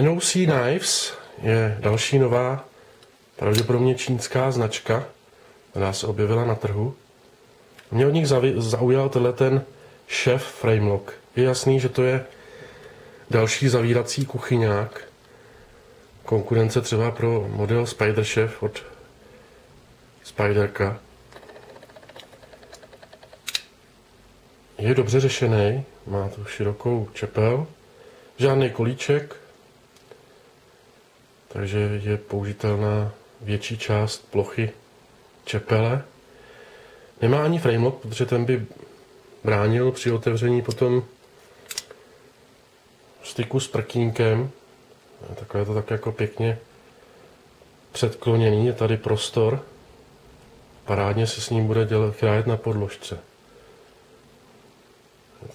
NOC Knives je další nová, pravděpodobně čínská značka, která se objevila na trhu. Mě od nich zaujal tenhle ten Chef Framelock. Je jasný, že to je další zavírací kuchyňák. Konkurence třeba pro model Spider Chef od Spiderka. Je dobře řešený, má tu širokou čepel, žádný kolíček, takže je použitelná větší část plochy čepele. Nemá ani framelock, protože ten by bránil při otevření potom styku s prkínkem. Takové to tak jako pěkně předkloněný. Je tady prostor. Parádně se s ním bude dělat, krájet na podložce.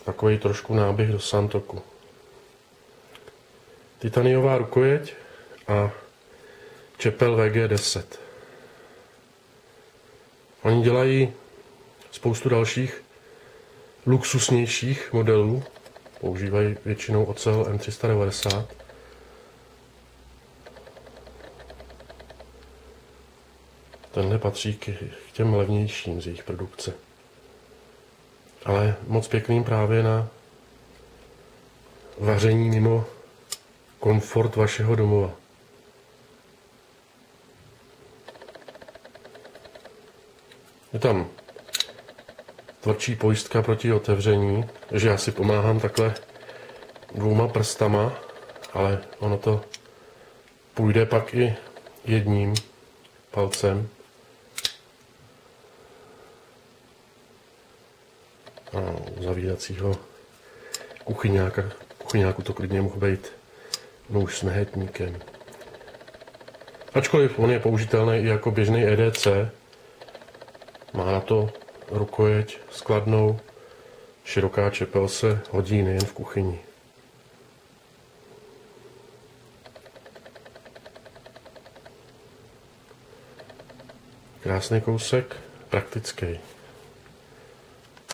Takový trošku náběh do Santoku. Titaniová rukojeť a čepel VG10. Oni dělají spoustu dalších luxusnějších modelů. Používají většinou ocel M390. Tenhle patří k těm levnějším z jejich produkce. Ale moc pěkným právě na vaření mimo komfort vašeho domova. Je tam tvrdší pojistka proti otevření, že já si pomáhám takhle dvouma prstama, ale ono to půjde pak i jedním palcem. A zavíracího kuchyňáka, kuchyňáku to klidně mohl být nůž s nehetníkem. Ačkoliv on je použitelný i jako běžný EDC, má na to rukojeť skladnou, široká čepel se hodí nejen v kuchyni. Krásný kousek, praktický.